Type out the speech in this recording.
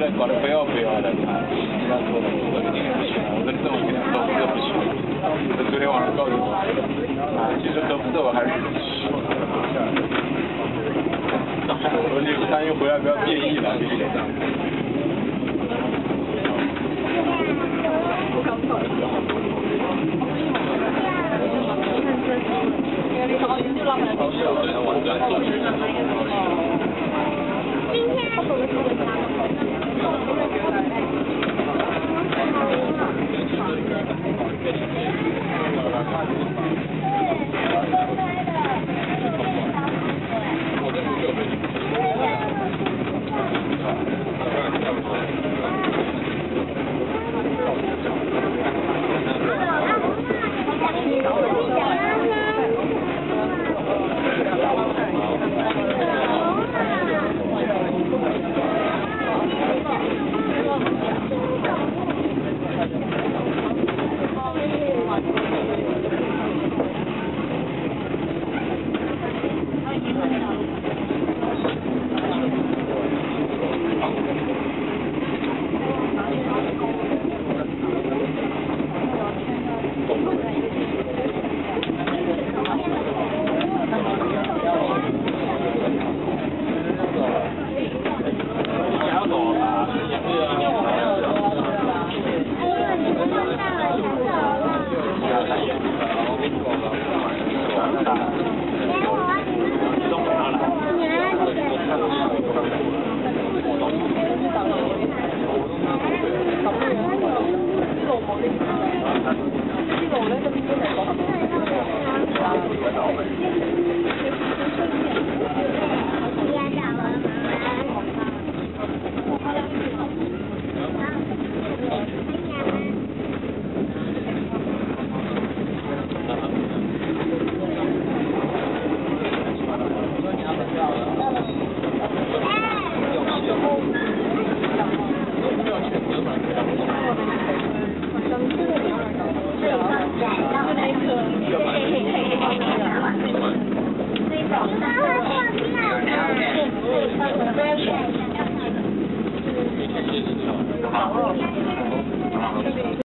来管的不要不要的，你看，说的不一定不行，我说你这么跟他说，我说不行，他昨天晚上告诉我，啊，其实得不得我还是不行。我说你三一回来不要变异了，你。Thank you.